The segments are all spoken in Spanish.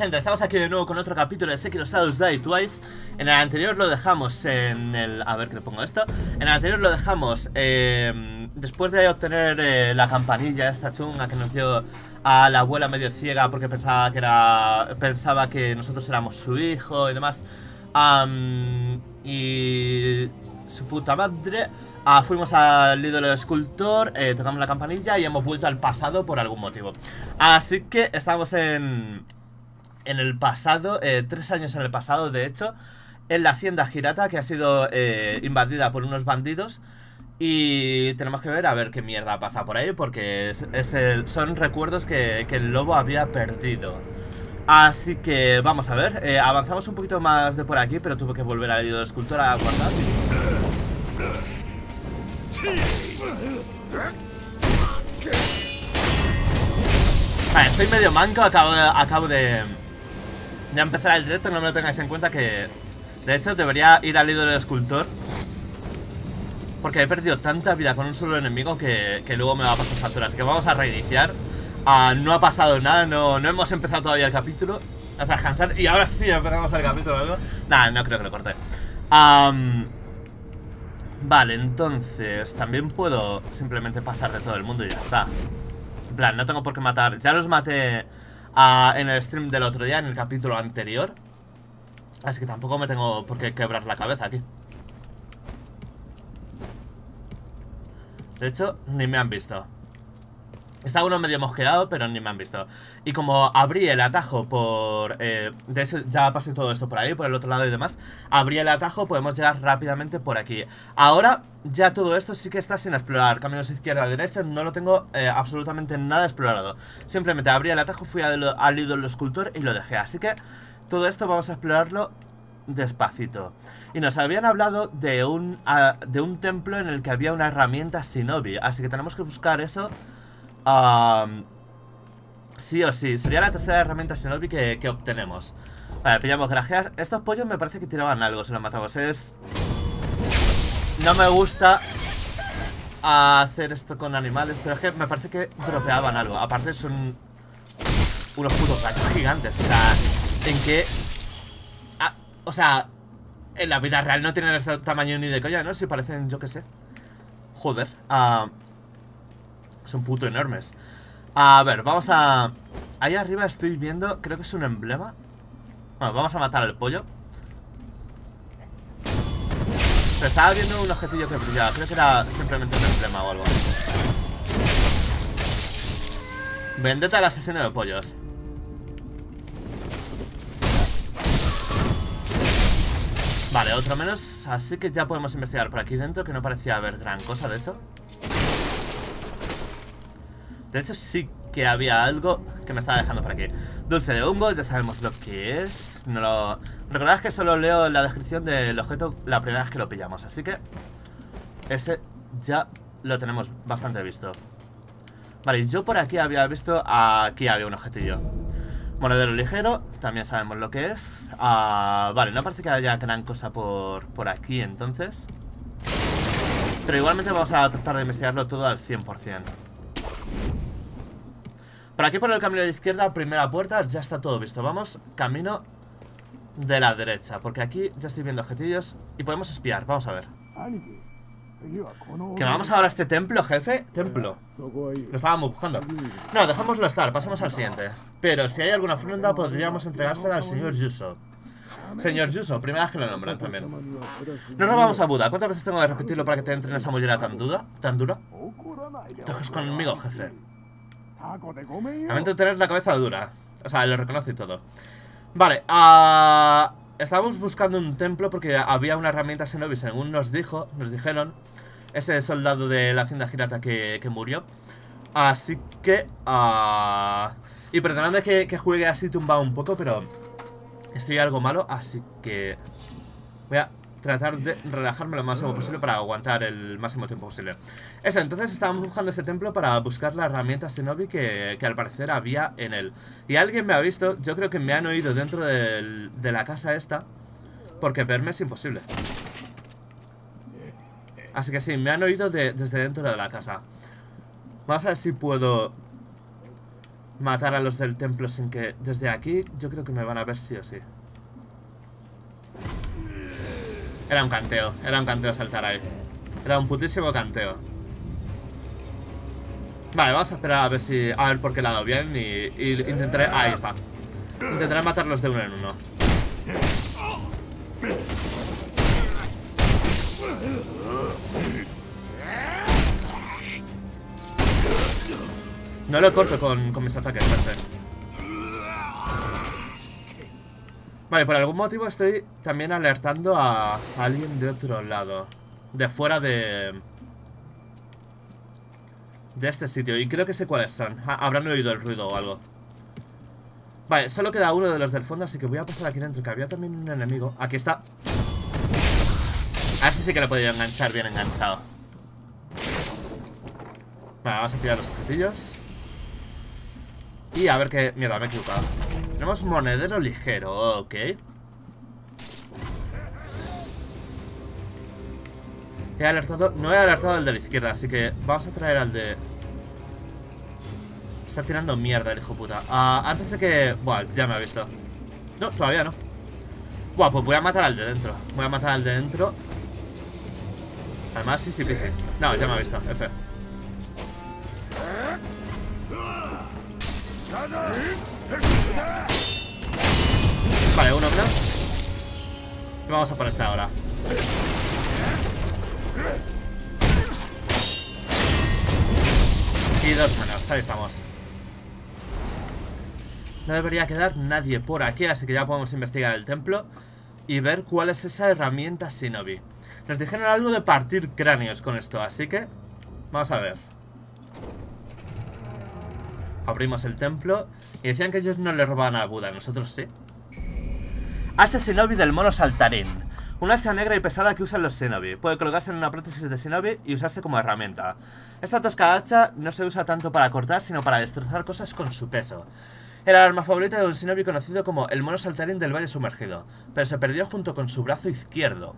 gente? Estamos aquí de nuevo con otro capítulo de Sekiro Shadows Die Twice En el anterior lo dejamos en el... A ver que le pongo esto En el anterior lo dejamos eh, Después de obtener eh, la campanilla esta chunga que nos dio a la abuela medio ciega Porque pensaba que era... Pensaba que nosotros éramos su hijo y demás Y... Su puta madre Ah, fuimos al ídolo escultor, eh, tocamos la campanilla y hemos vuelto al pasado por algún motivo. Así que estamos en, en el pasado, eh, tres años en el pasado, de hecho, en la hacienda Girata que ha sido eh, invadida por unos bandidos. Y tenemos que ver a ver qué mierda pasa por ahí, porque es, el, son recuerdos que, que, el lobo había perdido. Así que vamos a ver, avanzamos un poquito más de por aquí, pero tuve que volver al ídolo escultor a guardar. Vale, estoy medio manco, acabo de, acabo de, de empezar el directo, no me lo tengáis en cuenta que... De hecho, debería ir al ídolo del escultor Porque he perdido tanta vida con un solo enemigo que, que luego me va a pasar factura Así que vamos a reiniciar. Uh, No ha pasado nada, no, no hemos empezado todavía el capítulo. O sea, descansar y ahora sí empezamos el capítulo ¿no? Nada, no creo que lo corte. Um, Vale, entonces También puedo simplemente pasar de todo el mundo y ya está. En plan, no tengo por qué matar. Ya los maté en el stream del otro día En el capítulo anterior. Así que tampoco me tengo por qué quebrar la cabeza aquí. De hecho, ni me han visto Está uno medio mosqueado, pero ni me han visto. Y como abrí el atajo por... Eh, de ya pasé todo esto por ahí, por el otro lado y demás Abrí el atajo, podemos llegar rápidamente por aquí. Ahora, ya todo esto sí que está sin explorar. Caminos izquierda, derecha, no lo tengo eh, absolutamente nada explorado. Simplemente abrí el atajo, fui al, ídolo escultor y lo dejé. Así que todo esto vamos a explorarlo despacito. Y nos habían hablado de un, uh, de un templo en el que había una herramienta Shinobi. Así que tenemos que buscar eso Um, sí o sí, sería la tercera herramienta Shinobi que, que obtenemos. Vale, pillamos grajeas. Estos pollos me parece que tiraban algo si los matamos. Es... No me gusta hacer esto con animales Pero es que me parece que dropeaban algo. Aparte son unos putos gachos gigantes O sea, en que... Ah, o sea, en la vida real no tienen este tamaño ni de coña, ¿no? Si parecen, yo qué sé. Joder uh, son puto enormes A ver, vamos a... Ahí arriba estoy viendo, creo que es un emblema. Bueno, vamos a matar al pollo. Pero estaba viendo un objetillo que brillaba. Creo que era simplemente un emblema o algo Vendetta al asesino de pollos. Vale, otro menos. Así que ya podemos investigar por aquí dentro Que no parecía haber gran cosa, de hecho de hecho, sí que había algo que me estaba dejando por aquí. Dulce de hongo, ya sabemos lo que es. No lo... Recordad que solo leo la descripción del objeto la primera vez que lo pillamos. Así que ese ya lo tenemos bastante visto. Vale, yo por aquí había visto... Aquí había un objetillo. Monedero ligero, también sabemos lo que es. Ah, vale, no parece que haya gran cosa por, por aquí entonces. Pero igualmente vamos a tratar de investigarlo todo al 100%. Por aquí por el camino de la izquierda, primera puerta, ya está todo visto. Vamos camino de la derecha, porque aquí ya estoy viendo objetillos y podemos espiar. Vamos a ver. ¿Que vamos ahora a este templo, jefe? Templo. Lo estábamos buscando. No, dejémoslo estar, pasamos al siguiente. Pero si hay alguna ofrenda, podríamos entregársela al señor Yuso. Señor Yuso, primera vez que lo nombran también. No nos vamos a Buda. ¿Cuántas veces tengo que repetirlo para que te entre en esa mollera tan dura? ¿Tan dura? Toques conmigo, jefe. Lamento tener la cabeza dura. O sea, lo reconoce todo. Vale, uh, estábamos buscando un templo porque había una herramienta Shinobi, según nos dijo, nos dijeron, ese soldado de la hacienda Girata que, que murió. Así que... Uh, y perdonadme que, que juegue así tumbado un poco, pero estoy algo malo, así que voy a tratar de relajarme lo máximo posible para aguantar el máximo tiempo posible. Eso, entonces estábamos buscando ese templo para buscar la herramienta Shinobi que, que al parecer había en él. Y alguien me ha visto, yo creo que me han oído dentro del, de la casa esta, porque verme es imposible. Así que sí, me han oído de, desde dentro de la casa. Vamos a ver si puedo matar a los del templo sin que... Desde aquí yo creo que me van a ver sí o sí. Era un canteo, era un canteo saltar ahí. Era un putísimo canteo. Vale, vamos a esperar a ver si... A ver por qué lado vienen y, y intentaré... Ahí está. Intentaré matarlos de uno en uno. No lo corto con, mis ataques, gente. Vale, por algún motivo estoy también alertando a alguien de otro lado. De fuera de... De este sitio. Y creo que sé cuáles son. habrán oído el ruido o algo. Vale, solo queda uno de los del fondo, así que voy a pasar aquí dentro, que había también un enemigo. Aquí está. A este sí que le he podido enganchar bien enganchado. Vale, vamos a pillar los objetillos. Y a ver qué... Mierda, me he equivocado. Tenemos monedero ligero, ok. He alertado... No he alertado al de la izquierda, así que vamos a traer al de... Está tirando mierda el hijo puta. Ah, antes de que... Buah, ya me ha visto. No, todavía no. Buah, pues voy a matar al de dentro. Voy a matar al de dentro. Además, sí, sí, sí, sí. No, ya me ha visto. F. Vale, uno menos. Y vamos a por este ahora. Y dos menos, ahí estamos. No debería quedar nadie por aquí, así que ya podemos investigar el templo y ver cuál es esa herramienta Shinobi. Nos dijeron algo de partir cráneos con esto, así que vamos a ver. Abrimos el templo y decían que ellos no le robaban a Buda, nosotros sí. Hacha Shinobi del mono saltarín. Un hacha negra y pesada que usan los Shinobi. Puede colocarse en una prótesis de Shinobi y usarse como herramienta. Esta tosca hacha no se usa tanto para cortar, sino para destrozar cosas con su peso. Era el arma favorita de un Shinobi conocido como el mono saltarín del Valle Sumergido, pero se perdió junto con su brazo izquierdo.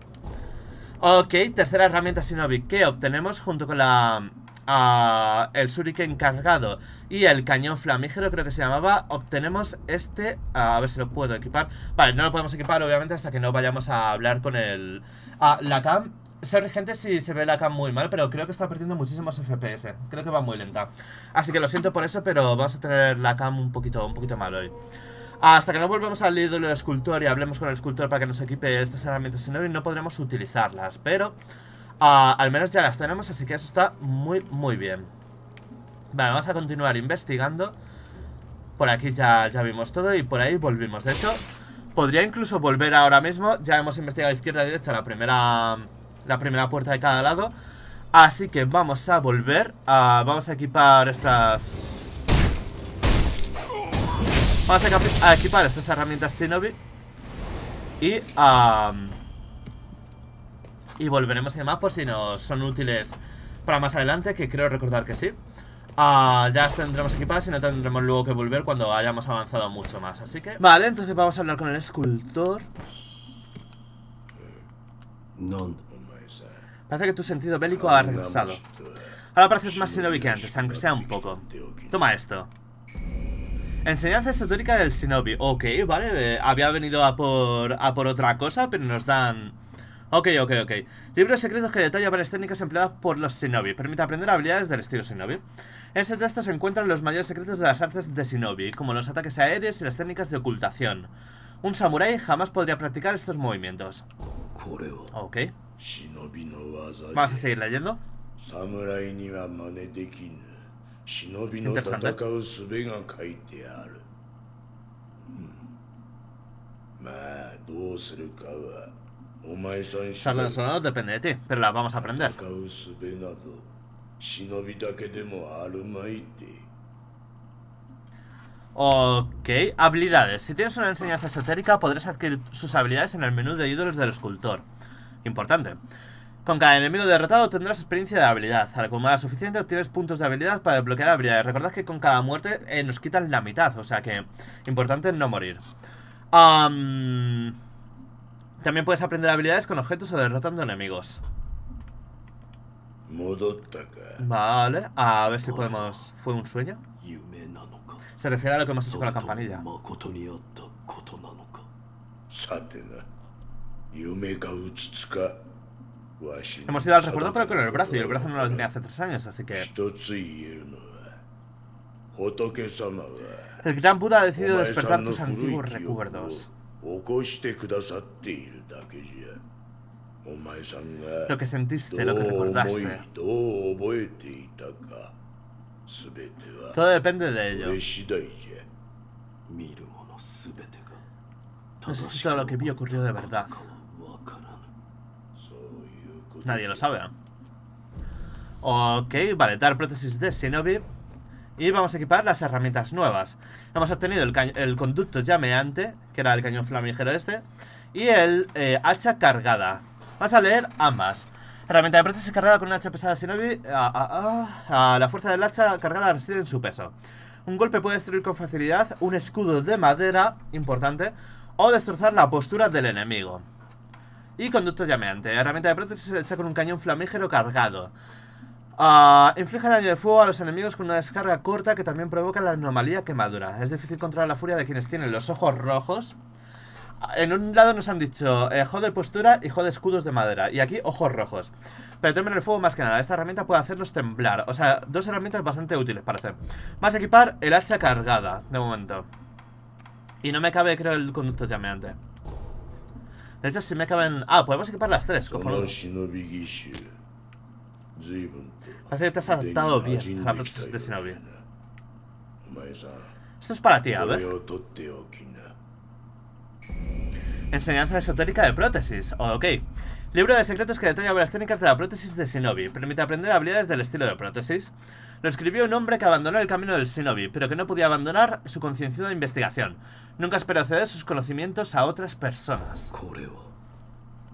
Ok, tercera herramienta Shinobi que obtenemos junto con la el shuriken cargado y el cañón flamígero, creo que se llamaba, obtenemos este, a ver si lo puedo equipar. Vale, no lo podemos equipar obviamente hasta que no vayamos a hablar con el... Ah, la cam, ser gente si se ve la cam muy mal, pero creo que está perdiendo muchísimos FPS, creo que va muy lenta. Así que lo siento por eso, pero vamos a tener la cam un poquito, un poquito mal hoy. Hasta que no volvemos al ídolo escultor y hablemos con el escultor para que nos equipe estas herramientas y no podremos utilizarlas, pero... Ah, al menos ya las tenemos, así que eso está muy, muy bien. Vale, vamos a continuar investigando. Por aquí ya, ya vimos todo y por ahí volvimos. De hecho, podría incluso volver ahora mismo. Ya hemos investigado izquierda y derecha la primera, la primera puerta de cada lado. Así que vamos a volver Vamos a equipar estas Vamos a, equipar estas herramientas Shinobi Y... Y volveremos a llamar por si nos son útiles para más adelante, que creo recordar que sí. Ah, ya tendremos equipadas y no tendremos luego que volver cuando hayamos avanzado mucho más, así que... Vale, entonces vamos a hablar con el escultor. Parece que tu sentido bélico ha regresado. Ahora pareces más shinobi que antes, aunque sea un poco. Toma esto. Enseñanza esotérica del shinobi. Ok, vale, eh, había venido a por, a por otra cosa, pero nos dan Ok, ok, ok. Libros secretos que detalla varias técnicas empleadas por los Shinobi. Permite aprender habilidades del estilo Shinobi. En este texto se encuentran los mayores secretos de las artes de Shinobi, como los ataques aéreos y las técnicas de ocultación. Un samurái jamás podría practicar estos movimientos. Ok. Vamos a seguir leyendo. Interesante. Charla sonado depende de ti, pero la vamos a aprender. Ok, habilidades. Si tienes una enseñanza esotérica, podrás adquirir sus habilidades en el menú de ídolos del escultor. Importante. Con cada enemigo derrotado tendrás experiencia de habilidad. Al acumular suficiente obtienes puntos de habilidad para desbloquear habilidades. Recordad que con cada muerte eh, nos quitan la mitad, o sea que importante no morir. También puedes aprender habilidades con objetos o derrotando enemigos. Vale, a ver si podemos... ¿Fue un sueño? Se refiere a lo que hemos hecho con la campanilla. Hemos ido al recuerdo pero con el brazo y el brazo no lo tenía hace tres años, así que... El gran Buda ha decidido despertar tus antiguos recuerdos. Lo que sentiste, lo que recordaste. Todo depende de ello. No sé si todo lo que vi ocurrió de verdad. Nadie lo sabe. Ok, vale, dar prótesis de Shinobi. Y vamos a equipar las herramientas nuevas. Hemos obtenido el, conducto llameante, que era el cañón flamígero este, y el eh, hacha cargada. Vamos a leer ambas. Herramienta de prótesis cargada con un hacha pesada Shinobi. ah, ah, ah, la fuerza del hacha cargada reside en su peso. Un golpe puede destruir con facilidad un escudo de madera, importante, o destrozar la postura del enemigo. Y conducto llameante. Herramienta de prótesis hecha con un cañón flamígero cargado. Ah, inflige daño de fuego a los enemigos con una descarga corta que también provoca la anomalía quemadura. Es difícil controlar la furia de quienes tienen los ojos rojos. Ah, En un lado nos han dicho eh, jode postura y jode escudos de madera. Y aquí ojos rojos. Pero temen el fuego más que nada. Esta herramienta puede hacerlos temblar. O sea, dos herramientas bastante útiles parece. Vamos a equipar el hacha cargada, de momento. Y no me cabe, creo, el conducto llameante. De hecho, si me caben... Ah, podemos equipar las tres, そ Parece que te has adaptado bien a la prótesis de Shinobi. Esto es para ti, a ver. Enseñanza esotérica de prótesis. Oh, ok. Libro de secretos que detalla las técnicas de la prótesis de Shinobi. Permite aprender habilidades del estilo de prótesis. Lo escribió un hombre que abandonó el camino del Shinobi, pero que no podía abandonar su concienciada investigación. Nunca esperó ceder sus conocimientos a otras personas. Coreo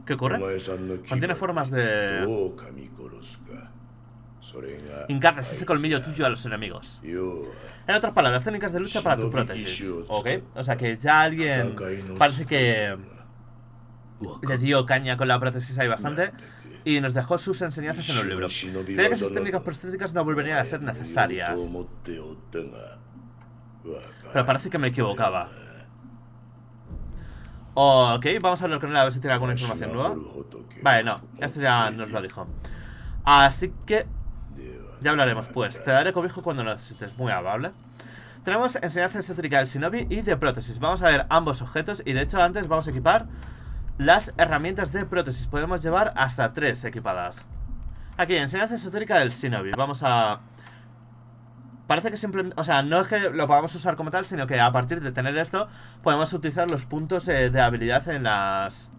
que ocurre? Contiene formas de... Incarnas ese colmillo tuyo a los enemigos. En otras palabras, técnicas de lucha para tu prótesis. ¿Ok? O sea que ya alguien parece que le dio caña con la prótesis ahí bastante y nos dejó sus enseñanzas en un libro. que esas técnicas prostéticas no volverían a ser necesarias. Pero parece que me equivocaba. Ok, vamos a hablar con él a ver si tiene alguna información nueva. Vale, no, esto ya nos lo dijo. Así que ya hablaremos, pues. Te daré cobijo cuando lo necesites, muy amable. Tenemos enseñanza esotérica del Shinobi y de prótesis. Vamos a ver ambos objetos y de hecho antes vamos a equipar las herramientas de prótesis. Podemos llevar hasta tres equipadas. Aquí, enseñanza esotérica del Shinobi. Vamos a... Parece que simplemente... O sea, no es que lo podamos usar como tal, sino que a partir de tener esto podemos utilizar los puntos de habilidad en las...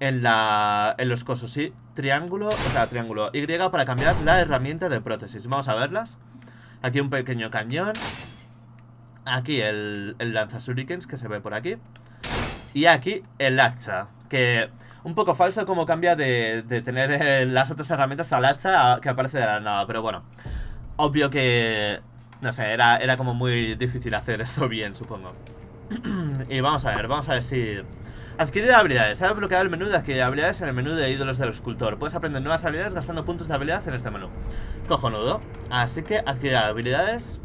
En la... En los cosos, sí. Triángulo, o sea, triángulo Y para cambiar la herramienta de prótesis. Vamos a verlas. Aquí un pequeño cañón. Aquí el, el lanzasurikens que se ve por aquí. Y aquí el hacha. Que un poco falso como cambia de, de tener eh, las otras herramientas al hacha que aparece de la nada. Pero bueno, obvio que... No sé, era, era como muy difícil hacer eso bien, supongo. y vamos a ver, vamos a ver si... Adquirir habilidades. Ha bloqueado el menú de adquirir habilidades en el menú de ídolos del escultor. Puedes aprender nuevas habilidades gastando puntos de habilidad en este menú. Cojonudo. Así que adquirir habilidades.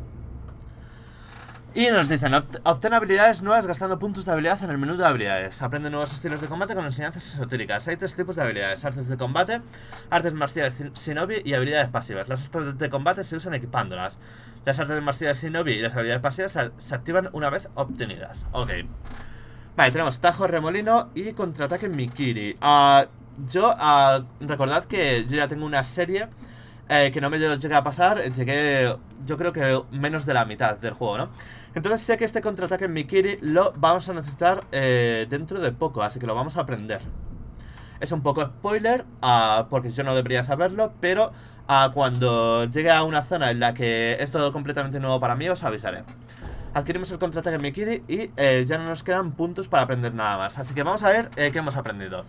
Y nos dicen, "Obt- obtén habilidades nuevas gastando puntos de habilidad en el menú de habilidades. Aprende nuevos estilos de combate con enseñanzas esotéricas. Hay tres tipos de habilidades, artes de combate, artes marciales shinobi y habilidades pasivas. Las artes de combate se usan equipándolas. Las artes marciales shinobi y las habilidades pasivas se, activan una vez obtenidas. Ok. Vale, tenemos Tajo Remolino y Contraataque Mikiri. Ah, yo, ah, recordad que yo ya tengo una serie eh, que no me llegué a pasar. Llegué, yo creo que menos de la mitad del juego, ¿no? Entonces sé que este contraataque en Mikiri lo vamos a necesitar eh, dentro de poco, así que lo vamos a aprender. Es un poco spoiler, ah, porque yo no debería saberlo, pero ah, cuando llegue a una zona en la que es todo completamente nuevo para mí, os avisaré. Adquirimos el contraataque en Mikiri y eh, ya no nos quedan puntos para aprender nada más. Así que vamos a ver qué hemos aprendido.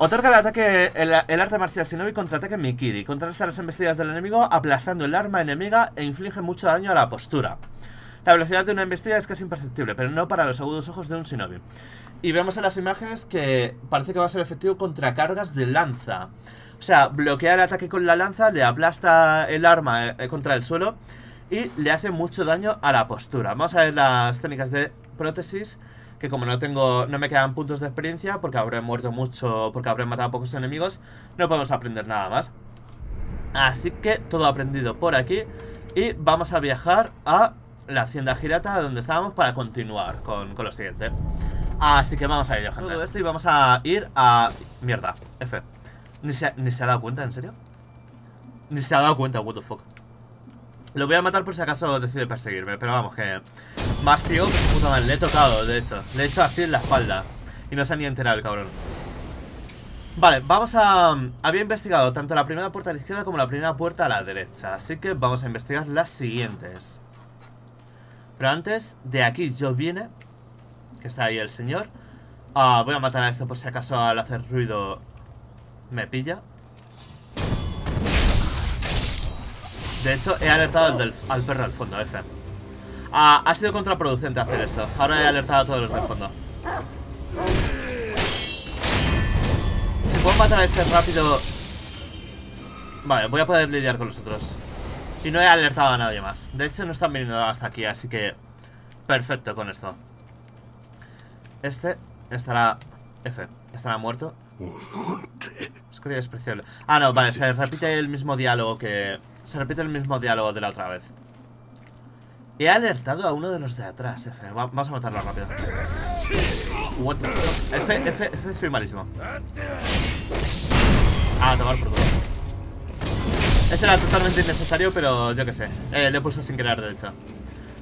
Otorga el ataque, el, el arte marcial Shinobi contraataque Mikiri. Contrarresta las embestidas del enemigo aplastando el arma enemiga e inflige mucho daño a la postura. La velocidad de una embestida es casi imperceptible, pero no para los agudos ojos de un Shinobi. Y vemos en las imágenes que parece que va a ser efectivo contra cargas de lanza. O sea, bloquea el ataque con la lanza, le aplasta el arma eh, contra el suelo Y le hace mucho daño a la postura. Vamos a ver las técnicas de prótesis. Que como no tengo, no me quedan puntos de experiencia, porque habré muerto mucho, porque habré matado a pocos enemigos, no podemos aprender nada más. Así que todo aprendido por aquí. Y vamos a viajar a la hacienda girata donde estábamos para continuar con, con lo siguiente. Así que vamos a ello, gente. Todo esto y vamos a ir a... Mierda, F. Ni se, ni se ha dado cuenta, ¿en serio? Ni se ha dado cuenta, what the fuck. Lo voy a matar por si acaso decide perseguirme, pero vamos, que... Más tío que su puta madre. Le he tocado, de hecho. Le he hecho así en la espalda. Y no se ha ni enterado el cabrón. Vale, vamos a... Había investigado tanto la primera puerta a la izquierda como la primera puerta a la derecha. Así que vamos a investigar las siguientes. Pero antes, de aquí yo viene Que está ahí el señor Ah, Voy a matar a este por si acaso al hacer ruido Me pilla De hecho, he alertado al, del- al perro al fondo, F. Ah, Ha sido contraproducente hacer esto. Ahora he alertado a todos los del fondo. Si puedo matar a este rápido. Vale, voy a poder lidiar con los otros. Y no he alertado a nadie más. De hecho no están viniendo hasta aquí, así que Perfecto con esto. Este estará F, estará muerto. Escoria despreciable Ah, no, vale, se repite el mismo diálogo que... Se repite el mismo diálogo de la otra vez He alertado a uno de los de atrás, F Va- Vamos a matarlo rápido What the? F, F, F, soy malísimo Ah, tomar por culo ese era totalmente innecesario, pero yo qué sé. Eh, le he puesto sin querer, de hecho.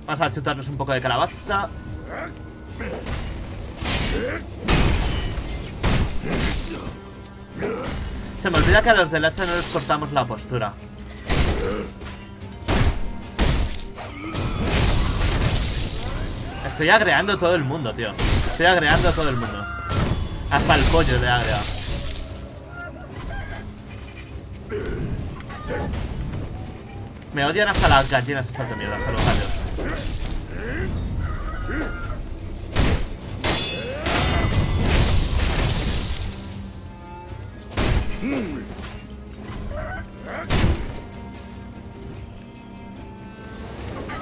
Vamos a chutarnos un poco de calabaza. Se me olvida que a los del hacha no les cortamos la postura. Estoy agreando todo el mundo, tío. Estoy agreando todo el mundo. Hasta el pollo de agrea. Me odian hasta las gallinas estas de mierda, hasta los gallos.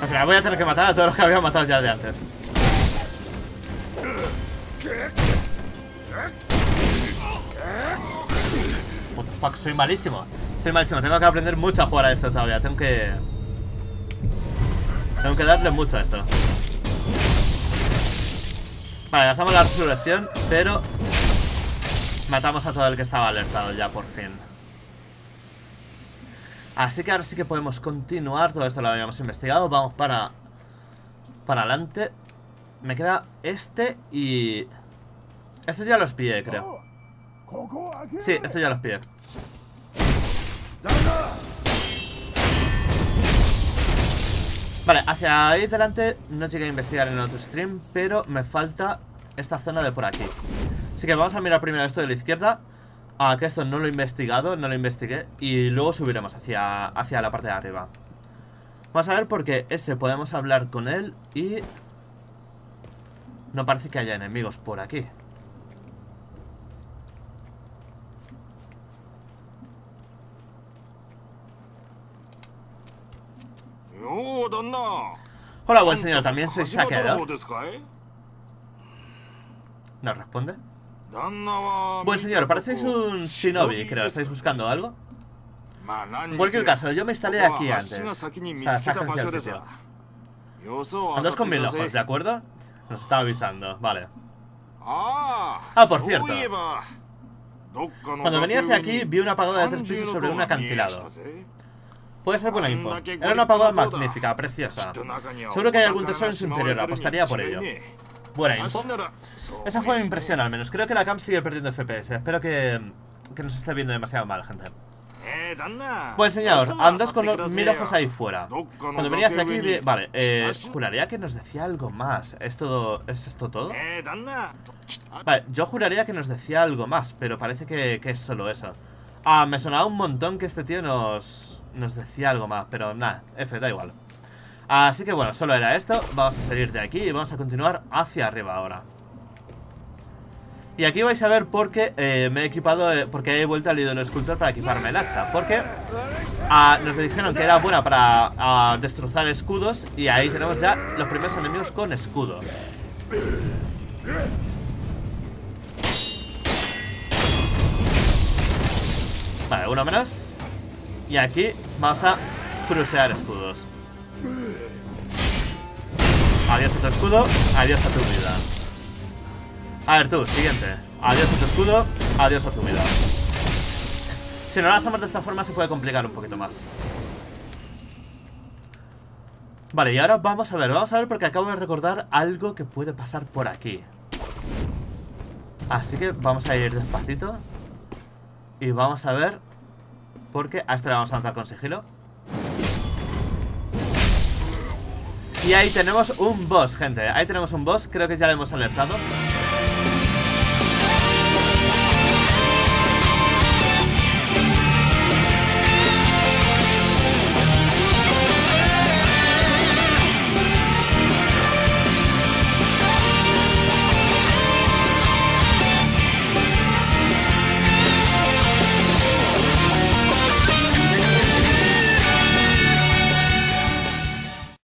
Al final voy a tener que matar a todos los que había matado ya de antes. What the fuck, soy malísimo. Soy malísimo, tengo que aprender mucho a jugar a esto todavía. Tengo que. Tengo que darle mucho a esto. Vale, gastamos la resurrección, pero. Matamos a todo el que estaba alertado ya por fin. Así que ahora sí que podemos continuar. Todo esto lo habíamos investigado. Vamos para. Para adelante. Me queda este y. Estos ya los pillé, creo. Sí, estos ya los pillé. Vale, hacia ahí delante no llegué a investigar en el otro stream, pero me falta esta zona de por aquí. Así que vamos a mirar primero esto de la izquierda. Ah, que esto no lo he investigado, no lo investigué. Y luego subiremos hacia, hacia la parte de arriba. Vamos a ver porque ese podemos hablar con él y... No parece que haya enemigos por aquí. Hola, buen señor, también soy saqueador. ¿No responde? Buen señor, parecéis un shinobi, creo. ¿Estáis buscando algo? En cualquier caso, yo me instalé aquí antes. O sea. Andas con mil ojos, ¿de acuerdo? Nos estaba avisando, vale. Ah, por cierto. Cuando venía hacia aquí, vi una pagoda de tres pisos sobre un acantilado. Puede ser buena info. Era una pagoda magnífica, preciosa. Seguro que hay algún tesoro en su interior, apostaría por ello. Buena info. Esa fue mi impresión, al menos. Creo que la cam sigue perdiendo FPS. Espero que, que no se esté viendo demasiado mal, gente. Buen señor, andas con los mil ojos ahí fuera. Cuando venía hacia aquí, vi- vale, eh, juraría que nos decía algo más. ¿Es todo, es esto todo? Vale, yo juraría que nos decía algo más, pero parece que, que es solo eso. Ah, me sonaba un montón que este tío nos, nos decía algo más, pero nada, F, da igual. Así que bueno, solo era esto. Vamos a salir de aquí y vamos a continuar hacia arriba ahora. Y aquí vais a ver por qué eh, me he equipado, eh, porque he vuelto al ídolo escultor para equiparme el hacha. Porque ah, nos dijeron que era buena para ah, destrozar escudos y ahí tenemos ya los primeros enemigos con escudo. Vale, uno menos. Y aquí vamos a crucear escudos. Adiós a tu escudo, adiós a tu vida. A ver tú, siguiente. Adiós a tu escudo, adiós a tu vida. Si no lo hacemos de esta forma se puede complicar un poquito más. Vale, y ahora vamos a ver, vamos a ver porque acabo de recordar algo que puede pasar por aquí. Así que vamos a ir despacito. Y vamos a ver Porque a este le vamos a lanzar con sigilo Y ahí tenemos un boss, gente Ahí tenemos un boss, creo que ya le hemos alertado